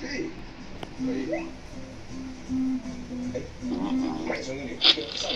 可以可兄弟上